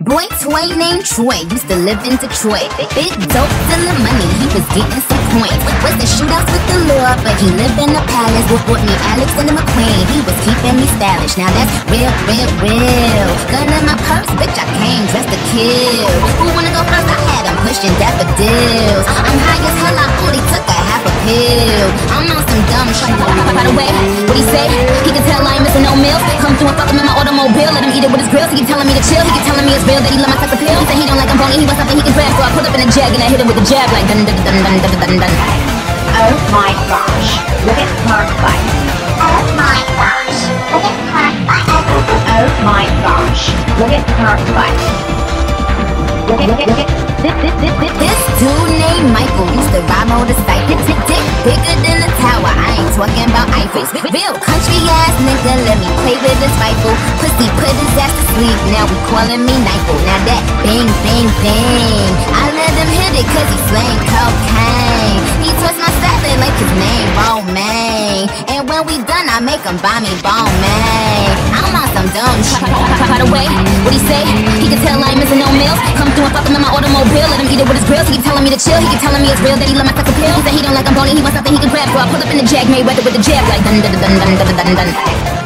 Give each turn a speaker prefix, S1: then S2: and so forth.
S1: Boy toy named Troy used to live in Detroit. Big dope, selling money, he was getting some points. Was the shootouts with the Lord, but he lived in the palace. Bought me Alexander McQueen, he was keeping me stylish. Now that's real, real, real. Gun in my purse, bitch, I came dressed to kill. Who wanna go first? I had him pushing daffodils. I'm high as hell, I only took a half a pill. I'm on some dumb shit. By the way, what he say? He can tell I ain't missing no meals. Come through and fuck him in my automobile. Let him eat it with his grills. He keep telling me to chill. He keep telling me it's real that he love my sex appeal. Say he don't like I'm bony. He wants something he can grab. So I pull up in a jag and I hit him with a jab like dun dun dun dun dun dun dun.
S2: Oh my gosh, look at her butt.
S3: Oh my gosh, look at her butt.
S2: Oh my gosh, look at her butt. Look at, look at, look at.
S1: This, this, this, this, this dude named Michael used to ride motorcycle. Dick, dick, bigger than a tower. I ain't talking about Eiffel's. Real country ass nigga, his rifle. Pussy put his ass to sleep. Now we calling me Nyfo. Now that bang, bang, bang. I let him hit it cause he slang cocaine. He twist my salad like his name, Romaine. And when we done, I make him buy me bone. I'm on some dumb shit.
S4: By the way, what he say? He can tell I ain't missing no meals. Come through and fuck him in my automobile. Let him eat it with his grills. He keep telling me to chill. He keep telling me it's real that he love my appeal. He say he don't like I'm bony. He wants something he can grab. So I pull up in the jag, made weather with the jab like dun dun dun dun dun dun dun.